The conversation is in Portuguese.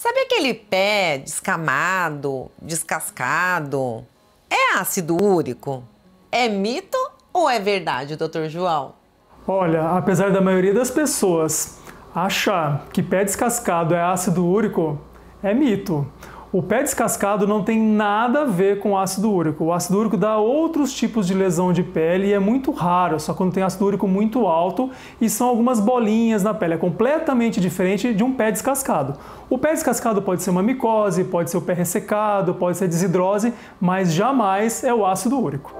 Sabe aquele pé descamado, descascado? É ácido úrico? É mito ou é verdade, doutor João? Olha, apesar da maioria das pessoas achar que pé descascado é ácido úrico, é mito. O pé descascado não tem nada a ver com ácido úrico. O ácido úrico dá outros tipos de lesão de pele e é muito raro, só quando tem ácido úrico muito alto e são algumas bolinhas na pele. É completamente diferente de um pé descascado. O pé descascado pode ser uma micose, pode ser o pé ressecado, pode ser desidrose, mas jamais é o ácido úrico.